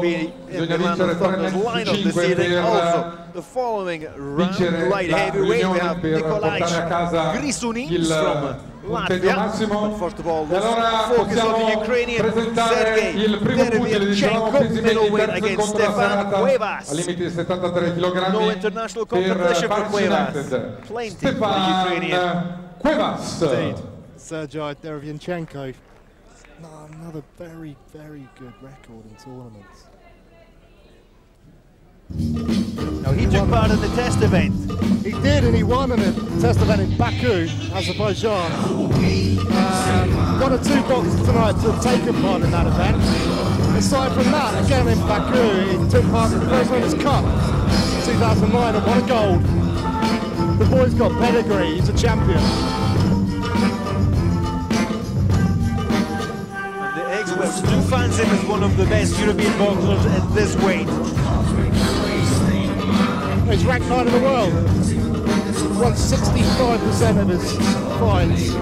be Milano Thunder's lineup this evening. Also, the following round light heavyweight, we have Nikolaj Grisunin from Latvia. But first of all, let's focus on the Ukrainian Sergei Derevyanchenko, middleweight against Stefan Cuevas. No international competition for Cuevas. Plenty for the Ukrainian. Cuevas. Sergei Derevyanchenko. No, another very, very good record in tournaments. Now he took part in the test event. He did, and he won in a test event in Baku, Azerbaijan. Um, one or two boxers tonight to have taken part in that event. Aside from that, again in Baku, he took part in the First Winners' Cup in 2009 and won a gold. The boy's got pedigree, he's a champion. Experts do fancy him as one of the best European boxers at this weight. He's ranked 9 in the world. Won 65% of his fights.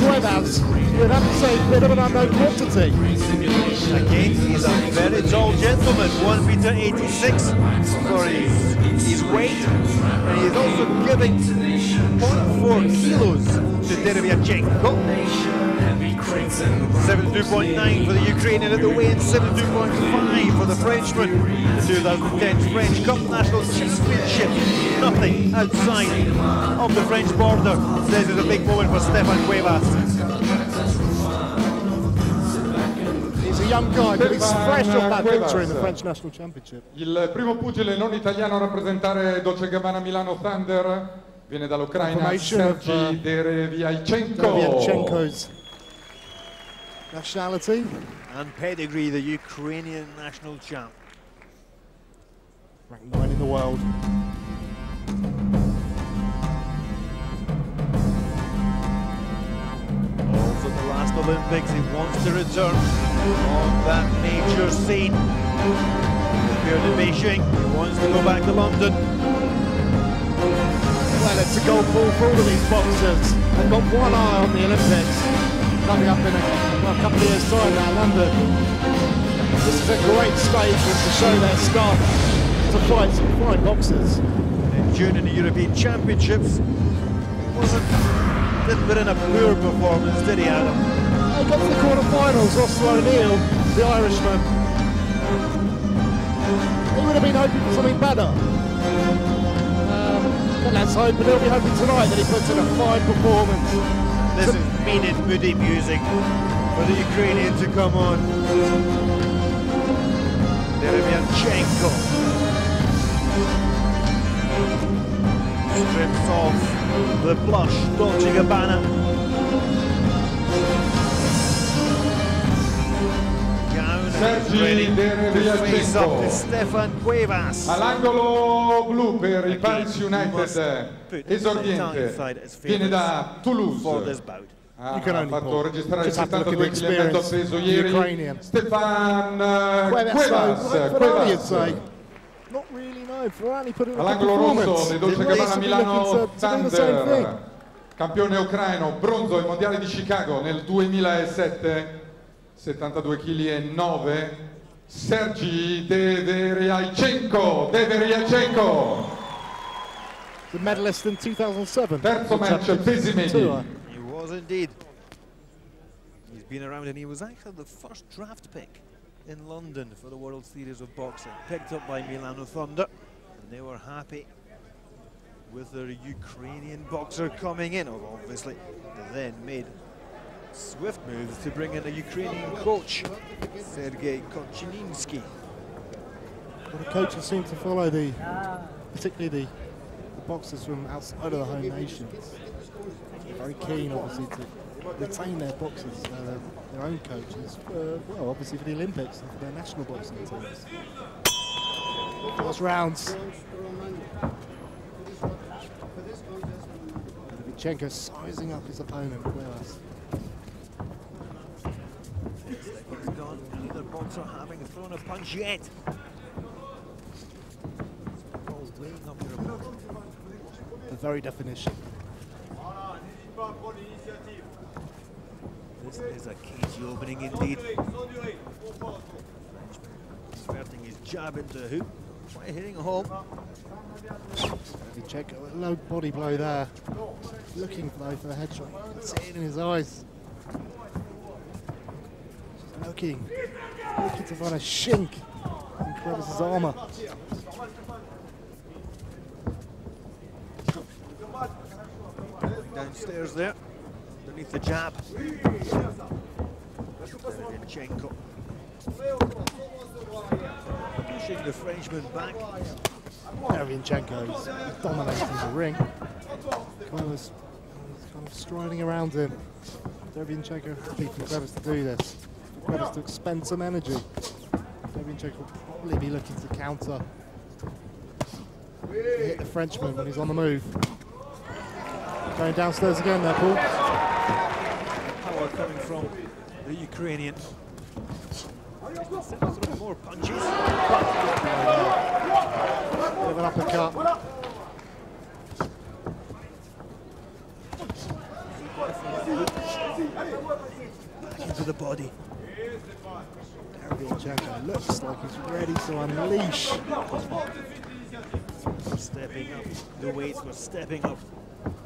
Cuevas, you'd have to say, a bit of an unknown quantity. Again, he's a very tall gentleman, 1 meter 86 for his, his weight. And he's also giving 0.4 kilos to Derevyanchenko. 72.9 for the Ukrainian at the weigh-in, 72.5 for the Frenchman. The 2010 French Cup National Championship. Nothing outside of the French border. This is a big moment for Stefan Cuevas. He's a young guy, but he's fresh off that victory in the French National Championship. Il primo pugile non italiano a rappresentare Dolce Gabbana Milano Thunder viene dall'Ucraina Confirmation Sergi Derevyanchenko. Nationality. And pedigree, the Ukrainian national champ. Ranked 9 in the world. Also the last Olympics, he wants to return on that major scene. Appeared in Beijing, he wants to go back to London. It's a gold ball for all of these boxers. They've got one eye on the Olympics coming up in a, well, a couple of years' time now, London. This is a great stage to show their stuff, to fight some fine boxers. In June in the European Championships, wasn't didn't put in a poor performance, did he, Adam? They got to the quarterfinals, Oscar O'Neill, the Irishman. He would have been hoping for something better. But let's hope, and he'll be hoping tonight that he puts in a fine performance. This is meaning moody music for the Ukrainian to come on. Derevyanchenko strips off the blush Dolce Gabbana. Oggi del Stefan Cuevas. All'angolo blu per il Paris United, esordiente, viene da Toulouse. Ah, ha fatto registrare il 72 km appeso ieri Stefan Cuevas. All'angolo rosso le Dolce Gabbana Milano Thunder, campione ucraino, bronzo ai mondiali di Chicago nel 2007. 72 kg e 9 Sergi Derevyanchenko Derevyanchenko The medalist in 2007. terzo The match Champions pesi medi He was indeed. He's been around and he was actually the first draft pick in London for the World Series of Boxing, picked up by Milano Thunder. And they were happy with their Ukrainian boxer coming in. Obviously, they then made swift moves to bring in a Ukrainian coach, Sergei Kochininsky. The coaches seem to follow the, particularly the, the boxers from outside of the home nations. Very keen, obviously, to retain their boxers, uh, their, own coaches, well, obviously for the Olympics and for their national boxing teams. First rounds. Vichenko sizing up his opponent. He's gone. Boxer having thrown a punch yet. The very definition. This is a cagey opening indeed. Sverting his jab into the hoop. By hitting home. Check a low body blow there. Looking though for the headshot. You see it in his eyes. Looking. Looking to find a shink in Cuevas's armour. Downstairs there, underneath the jab. Derevyanchenko. Pushing the Frenchman back. Derevyanchenko is dominating the ring. Cuevas kind of striding around him. Derevyanchenko happy for Cuevas to do this. Cuevas to expend some energy. Derevyanchenko will probably be looking to counter. Hit the Frenchman when he's on the move. Going downstairs again there, Paul. Power coming from the Ukrainian. More punches. Bit of an uppercut. Back into the body. Derevyanchenko looks like he's ready to unleash. Stepping up, the weights were stepping up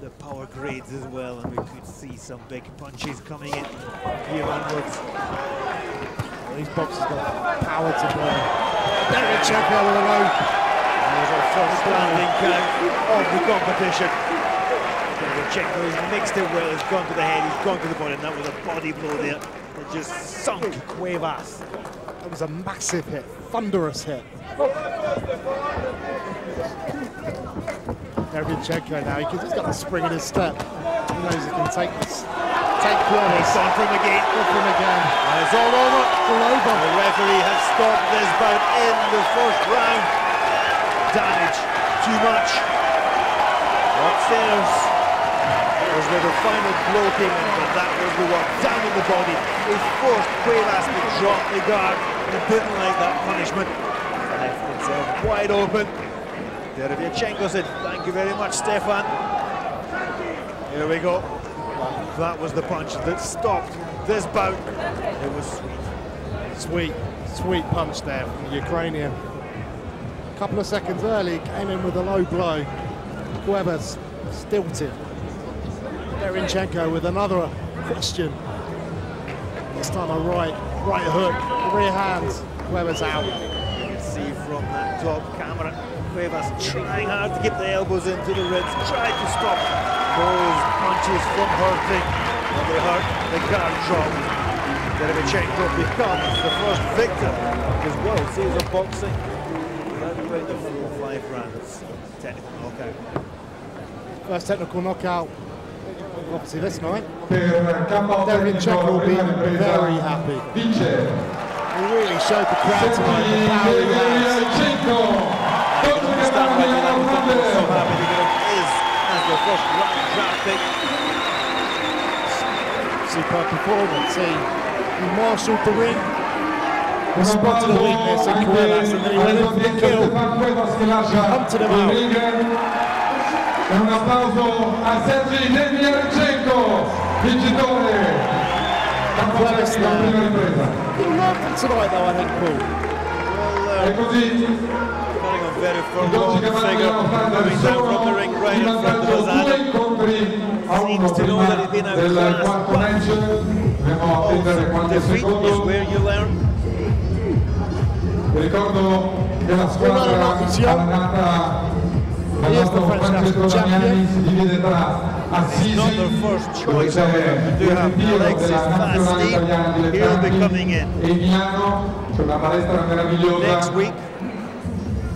the power grades as well, and we could see some big punches coming in here onwards. Well, these boxers got power to burn. Derevyanchenko with a low. There's our first standing count of the competition. Derevyanchenko has mixed it well, he's gone to the head, he's gone to the body, and that was a body blow there that just sunk Cuevas. That was a massive hit, thunderous hit. Oh. Derevyanchenko now, he's got the spring in his step. He knows he can take this. Take Cuevas. It's on from again. Off him again. And it's all over. All over. The referee has stopped this bout in the first round. Damage. Too much. Upstairs where the final blow came in, but that was the one. Down in the body. He forced Cuevas to drop the guard. He didn't like that punishment. Left himself wide open. Derevyanchenko said, thank you very much, Stefan. Here we go. That was the punch that stopped this bout. It was sweet. Sweet, sweet punch there from the Ukrainian. A couple of seconds early, came in with a low blow. Cuevas stilted. Derevyanchenko with another question. This time a right, right hook, rear hands. Cuevas out. You can see from that top camera, Cuevas trying hard to get the elbows into the ribs, tried to stop those punches from hurting, but they hurt, the guard dropped. Derevyanchenko becomes the first victim of his World Series of Boxing winning the full five rounds. Technical knockout. First technical knockout, obviously this night. Per campo will be very happy. He really showed the crowd tonight the power he has. Understand why Milano so happy to get is as the first round draft pick. Superb performance. He, he marshalled the ring, spotted a weakness in Cuevas, and then he went in for the kill. Hunted him out. E un applauso a Sergei Derevyanchenko, vincitore. Cuevas la prima ripresa. He loved it tonight though, I think, Paul. Well, E uh, così running a very firm Dolce long Gabbana figure, Milano Thunder moving down from the ring right in front of due Lozano. incontri a uno Seems to know that he's been prima del outclassed, quarto but match. Dobbiamo attendere qualche Defeat is secondo. where you learn. Vi ricordo che la squadra allenata dal He is the nostro French national champion. si Not Assisi their first choice, c'è however. We do have Alexis della nazionale italiana Vastine. He'll be coming in Miano c'è una palestra next week.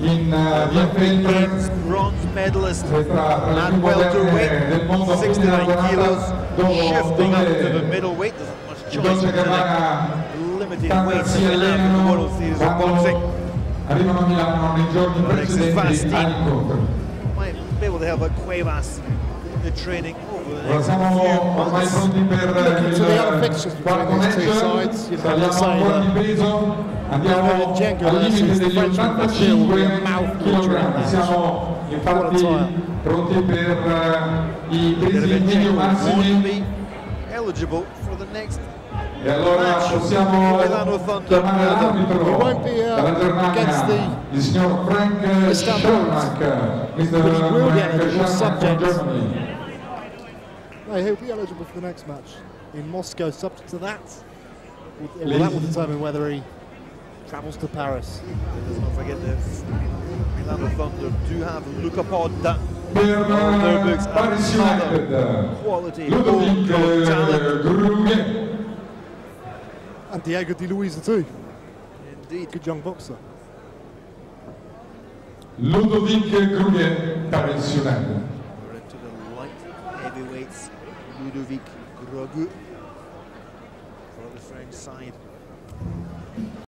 in uh, via Feltre Games bronze medalist tra, tra at più moderne del mondo welterweight, 69 kilos, shifting up to the dove middleweight. There's not much choice Dolce in the limited tanto weights si that we have in the allenano World Series of Boxing. arrivano a Milano nei giorni Alexis precedenti Vastine. all'incontro Might be able to help out Cuevas in the training over the next few months. Looking to the other fixtures between these two sides, you know, saliamo let's say that- di peso, andiamo al limite versus the degli Frenchman, but will be a 85 mouthful during kg. that. Siamo infatti pronti per eh, i pesi medio Derevyanchenko massimi. eligible for the next E allora possiamo chiamare l'arbitro dalla Germania, il signor Frank Mr. Frank from Germany. No, he'll be eligible for the next match in Moscow, subject to that. Well, that will determine whether he travels to Paris. Let's not forget this. Milano Thunder do have Luca Podda. Per Paris United, Quality, Ludovic. Gruget. And Diego Di Luisa too. Indeed. Good young boxer. Ludovic Gruget, Paris We're into the light heavyweights. Ludovic Grogu for the French side.